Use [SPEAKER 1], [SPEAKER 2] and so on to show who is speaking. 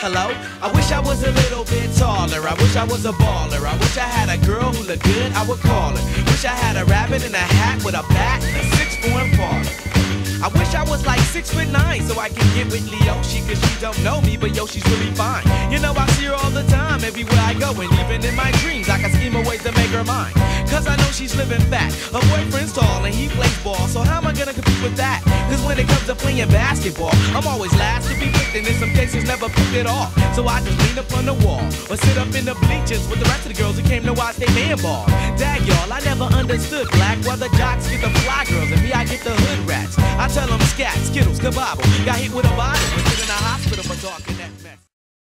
[SPEAKER 1] hello. I wish I was a little bit taller. I wish I was a baller. I wish I had a girl who looked good, I would call her. Wish I had a rabbit in a hat with a bat and a six four Impala. I wish I was like six foot nine so I could get with Leoshi cause she don't know me, but yo, she's really fine. You know, I see her all the time, everywhere I go, and even in my dreams, I can scheme a ways to make her mine. Cause I know she's living fat. Her boyfriend's tall and he plays ball, so how am I gonna compete with that? Cause when it comes to playing basketball, I'm always last to be picked, and in some cases never picked at all. So I just lean up on the wall, or sit up in the bleachers with the rest of the girls who came to watch they man ball. Dag y'all, I never understood black, why the jocks get the fly girls, and me I get the hood rats. I tell them scat, skittles, kabobble. Got hit with a bottle